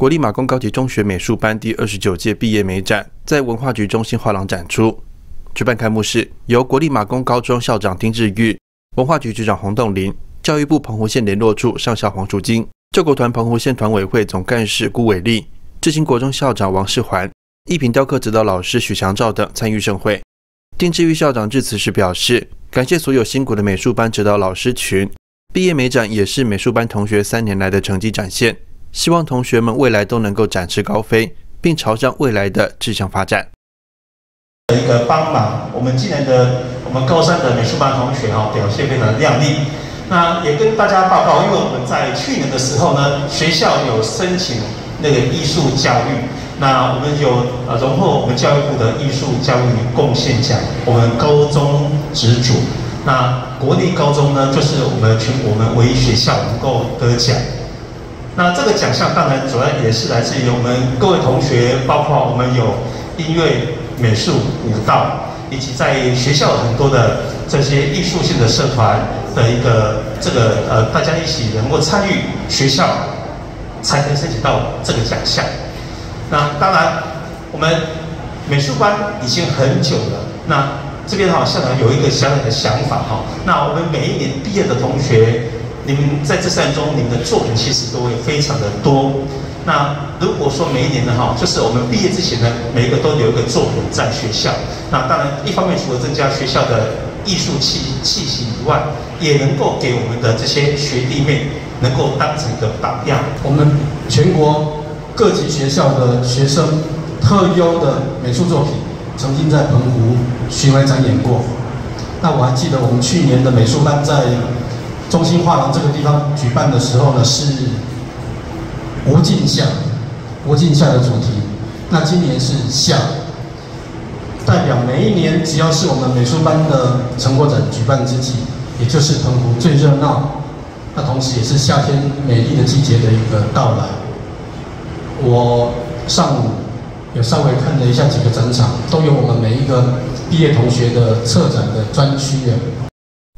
国立马公高级中学美术班第二十九届毕业美展在文化局中心画廊展出。举办开幕式由国立马公高中校长丁志玉、文化局局长洪栋林、教育部澎湖县联络处上校黄淑金、救国团澎湖县团委会总干事辜伟立、志兴国中校长王世环、一品雕刻指导老师许祥照等参与盛会。丁志玉校长致辞时表示，感谢所有辛苦的美术班指导老师群。毕业美展也是美术班同学三年来的成绩展现，希望同学们未来都能够展翅高飞，并朝向未来的志向发展。一个帮忙，我们今年的我们高三的美术班同学哈表现非常亮丽。那也跟大家报告，因为我们在去年的时候呢，学校有申请那个艺术教育，那我们有呃荣获我们教育部的艺术教育贡献奖，我们高中职主。那国立高中呢，就是我们全我们唯一学校能够得奖。那这个奖项当然主要也是来自于我们各位同学，包括我们有音乐、美术、舞蹈，以及在学校很多的这些艺术性的社团的一个这个呃，大家一起能够参与，学校才能申请到这个奖项。那当然，我们美术班已经很久了。那这边哈，校长有一个小小的想法哈。那我们每一年毕业的同学，你们在这三年中，你们的作品其实都会非常的多。那如果说每一年的哈，就是我们毕业之前呢，每一个都留一个作品在学校。那当然，一方面除了增加学校的艺术气气息以外，也能够给我们的这些学弟妹能够当成一个榜样。我们全国各级学校的学生特优的美术作品。曾经在澎湖巡回展演过，那我还记得我们去年的美术班在中心画廊这个地方举办的时候呢，是无尽夏，无尽夏的主题。那今年是夏，代表每一年只要是我们美术班的成果展举办之际，也就是澎湖最热闹，那同时也是夏天美丽的季节的一个到来。我上午。有稍微看了一下几个展场，都有我们每一个毕业同学的策展的专区的。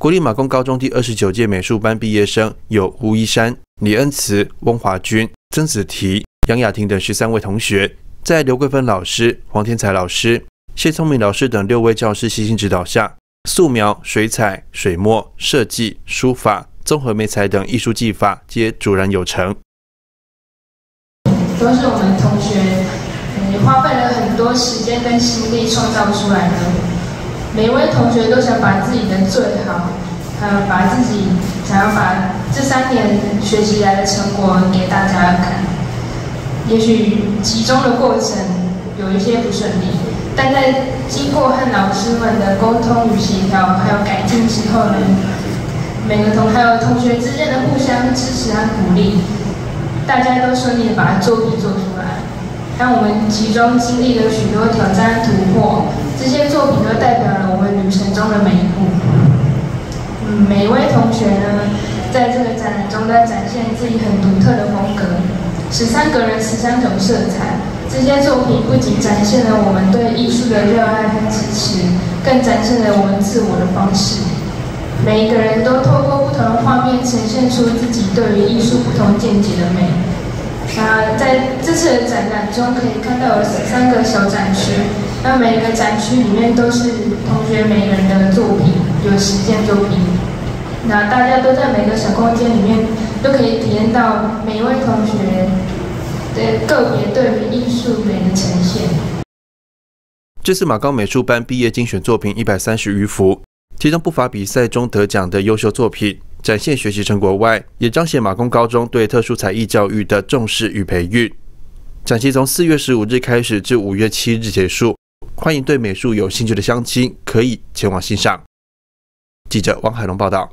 国立马公高中第二十九届美术班毕业生有吴一山、李恩慈、翁华君、曾子提、杨雅婷等十三位同学，在刘桂芬老师、黄天才老师、谢聪明老师等六位教师悉心指导下，素描、水彩、水墨、设计、书法、综合美彩等艺术技法皆卓然有成。都是我们同学。也花费了很多时间跟心力创造出来的，每位同学都想把自己的最好，还有把自己想要把这三年学习来的成果给大家看。也许集中的过程有一些不顺利，但在经过和老师们的沟通与协调，还有改进之后呢，每个同还有同学之间的互相支持和鼓励，大家都顺利的把作品做出来。让我们其中经历了许多挑战突破，这些作品中的每一步。嗯，每一位同学呢，在这个展览中都展现自己很独特的风格，十三个人十三种色彩。这些作品不仅展现了我们对艺术的热爱和支持，更展现了我们自我的方式。每一个人都透过不同的画面，呈现出自己对于艺术不同见解的美。那在这次的展览中，可以看到有十三个小展区，那每一个展区里面都是同学每个人的作品，有实践作品。那大家都在每个小空间里面，都可以体验到每一位同学的个别对于艺术美的呈现。这次马高美术班毕业精选作品一百三十余幅，其中不乏比赛中得奖的优秀作品。展现学习成果外，也彰显马工高中对特殊才艺教育的重视与培育。展期从四月十五日开始至五月七日结束，欢迎对美术有兴趣的乡亲可以前往欣赏。记者王海龙报道。